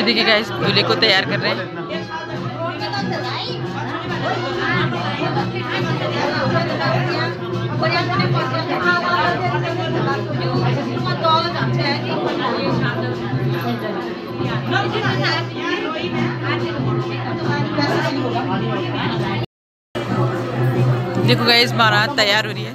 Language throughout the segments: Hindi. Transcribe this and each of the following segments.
ये देखिए गाइस दूल्हे को तैयार कर रहे हैं। देखो गाइस बारात तैयार हो रही है।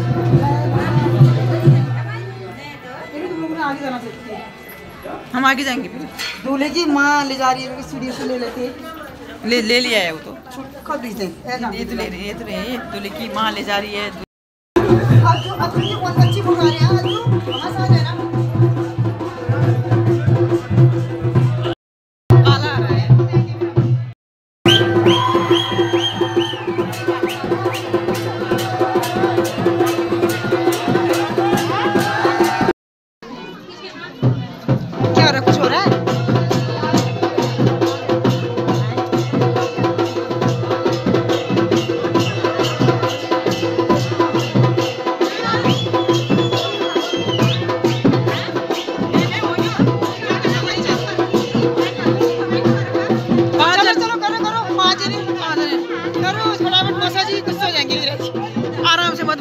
हम आगे जाएँगे फिर दूल्हे की माँ ले जा रही है सीढ़ी से ले लेते ले ले लिया है वो तो। ये तो ले रही है तो दूल्हे की माँ ले जा रही है। अच्छी बना रहे हैं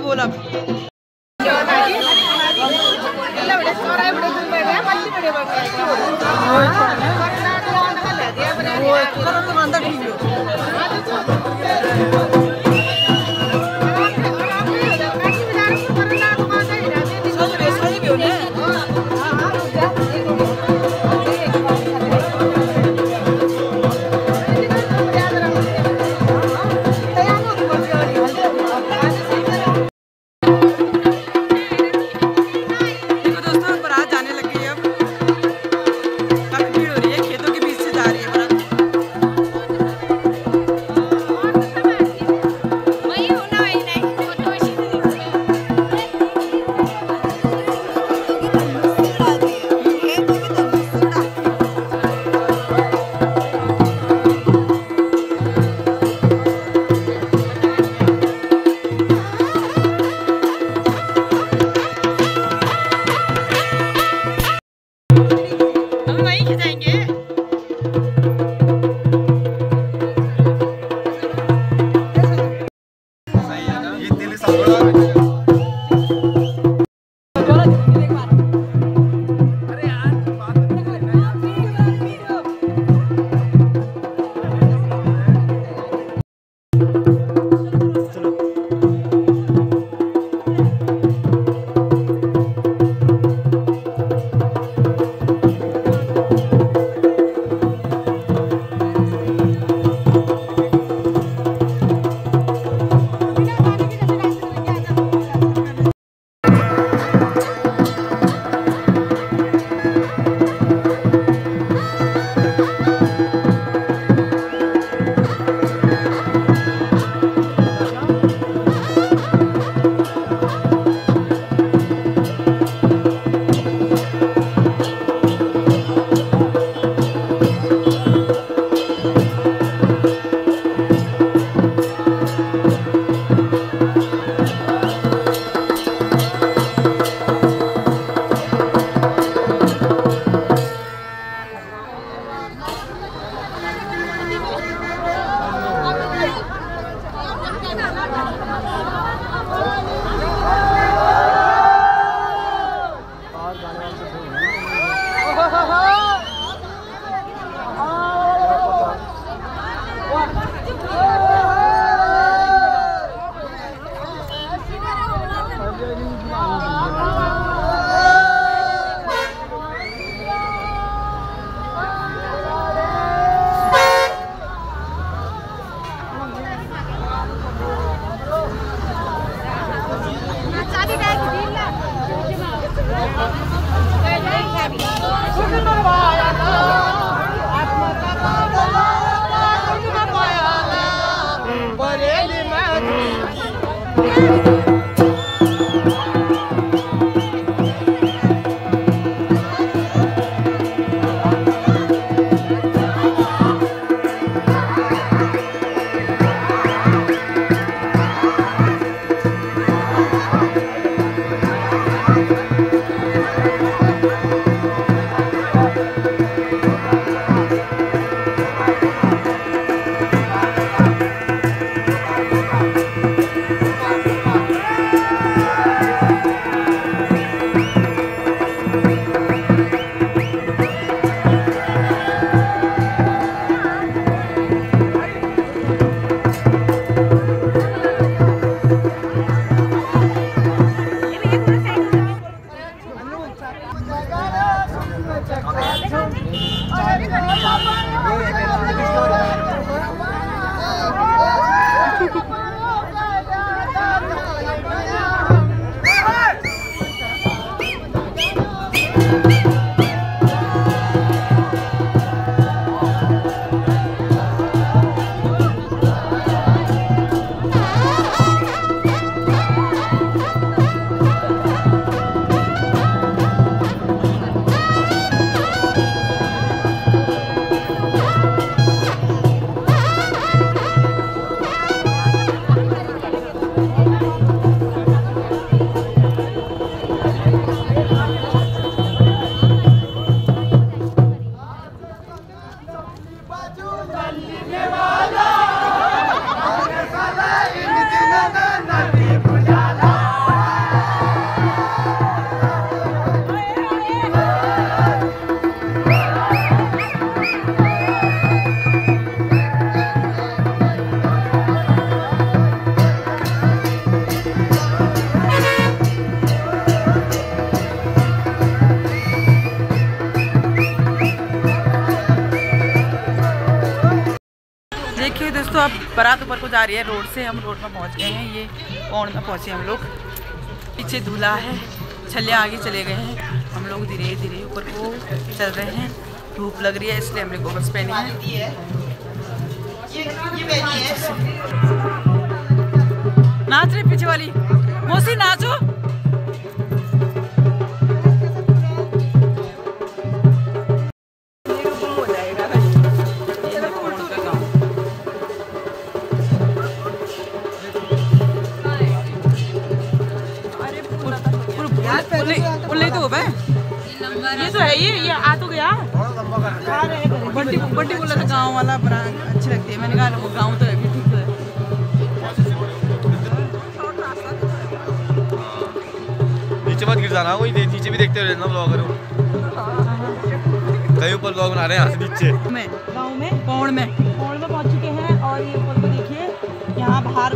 मत बोल अब Yeah. बारात ऊपर को जा रही है, रोड से हम रोड पर पहुँच गए हैं, ये ओण में पहुँचे हम लोग। पीछे धूला है, छल्ले आगे चले गए हैं। हम लोग धीरे धीरे ऊपर को चल रहे हैं। धूप लग रही है, इसलिए हमने गोगल्स पहने हैं। नाच रही पीछे वाली। मौसी, नाचो। ये आ तो गया। बड्डी बड्डी बोला था गाँव वाला बड़ा अच्छी लगती है। मैंने कहा वो गाँव तो है भी ठीक है। नीचे मत गिर जाना वही दे- नीचे भी देखते रहना ब्लॉगर कहीं ऊपर ब्लॉग बना रहे हैं यहाँ से नीचे। में गाँव में पौड़ में पौड़ में पहुँच चुके हैं और ये ऊपर को देखिए यहाँ बाहर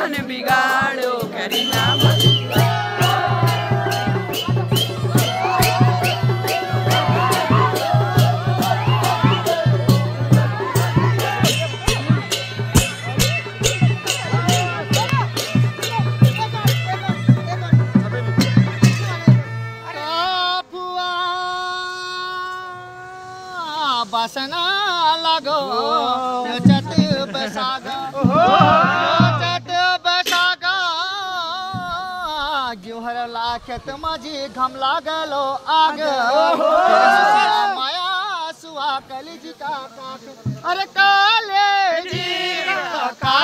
बिगाड़ो करी કરી ના વાસના લાગો खेत माझी घम लागलो आग. माया सुहा कलिजी का अरे काले जी का